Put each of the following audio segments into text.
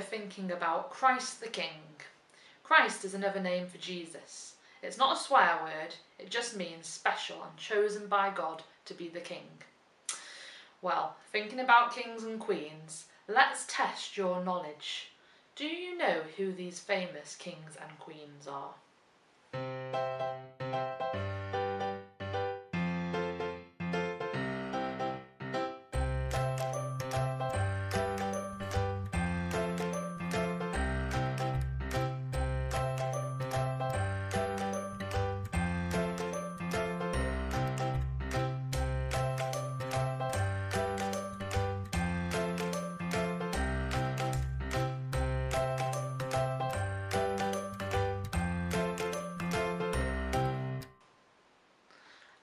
thinking about Christ the King. Christ is another name for Jesus. It's not a swear word, it just means special and chosen by God to be the king. Well, thinking about kings and queens, let's test your knowledge. Do you know who these famous kings and queens are?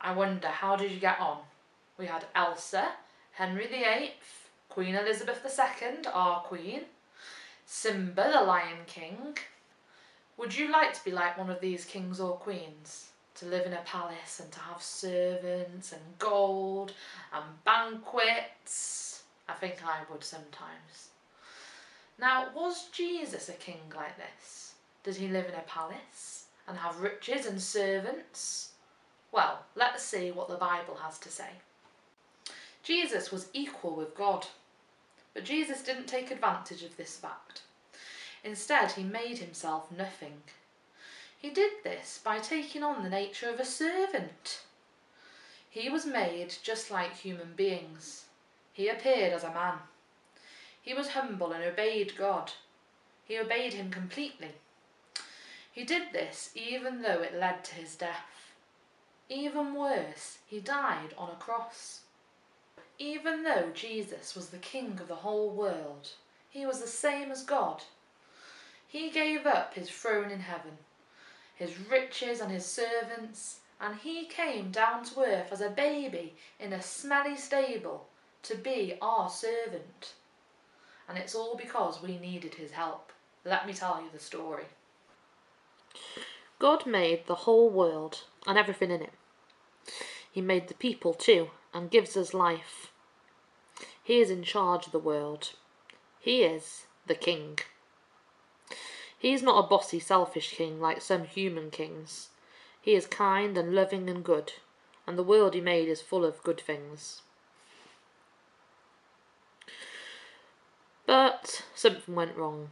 I wonder, how did you get on? We had Elsa, Henry VIII, Queen Elizabeth II, our Queen, Simba the Lion King. Would you like to be like one of these kings or queens? To live in a palace and to have servants and gold and banquets? I think I would sometimes. Now, was Jesus a king like this? Did he live in a palace and have riches and servants? Well, let's see what the Bible has to say. Jesus was equal with God, but Jesus didn't take advantage of this fact. Instead, he made himself nothing. He did this by taking on the nature of a servant. He was made just like human beings. He appeared as a man. He was humble and obeyed God. He obeyed him completely. He did this even though it led to his death. Even worse, he died on a cross. Even though Jesus was the king of the whole world, he was the same as God. He gave up his throne in heaven, his riches and his servants, and he came down to earth as a baby in a smelly stable to be our servant. And it's all because we needed his help. Let me tell you the story. God made the whole world and everything in it. He made the people too and gives us life. He is in charge of the world. He is the king. He is not a bossy, selfish king like some human kings. He is kind and loving and good, and the world he made is full of good things. But something went wrong.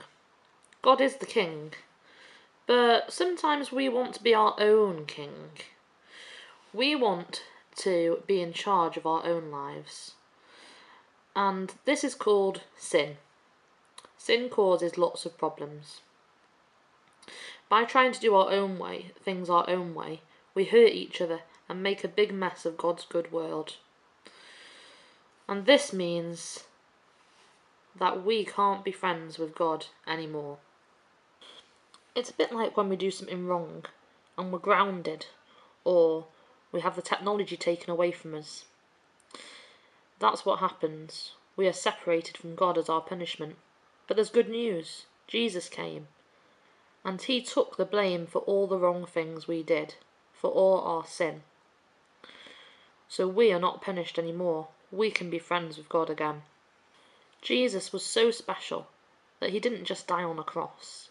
God is the king, but sometimes we want to be our own king. We want to be in charge of our own lives. And this is called sin. Sin causes lots of problems. By trying to do our own way, things our own way, we hurt each other and make a big mess of God's good world. And this means that we can't be friends with God anymore. It's a bit like when we do something wrong and we're grounded or we have the technology taken away from us. That's what happens. We are separated from God as our punishment. But there's good news. Jesus came. And he took the blame for all the wrong things we did, for all our sin. So we are not punished anymore. We can be friends with God again. Jesus was so special that he didn't just die on a cross.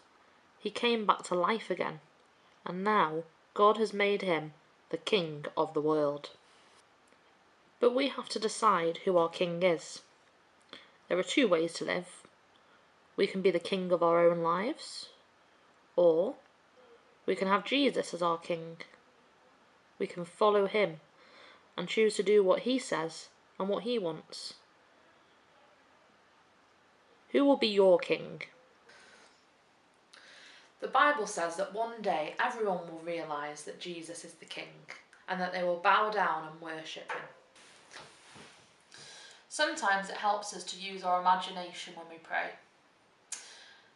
He came back to life again. And now God has made him the king of the world. But we have to decide who our king is. There are two ways to live. We can be the king of our own lives, or we can have Jesus as our king. We can follow him and choose to do what he says and what he wants. Who will be your king? The Bible says that one day everyone will realise that Jesus is the King and that they will bow down and worship him. Sometimes it helps us to use our imagination when we pray.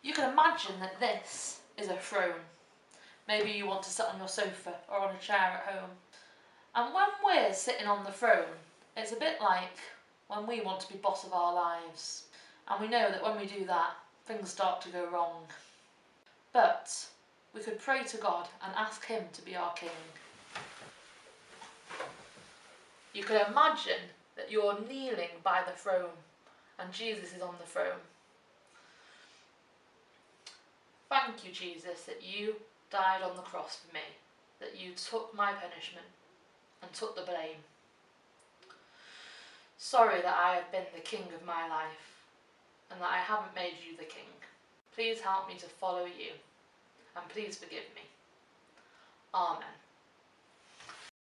You can imagine that this is a throne. Maybe you want to sit on your sofa or on a chair at home. And when we're sitting on the throne, it's a bit like when we want to be boss of our lives. And we know that when we do that, things start to go wrong. But we could pray to God and ask Him to be our King. You could imagine that you're kneeling by the throne and Jesus is on the throne. Thank you, Jesus, that you died on the cross for me, that you took my punishment and took the blame. Sorry that I have been the king of my life and that I haven't made you the king. Please help me to follow you, and please forgive me. Amen.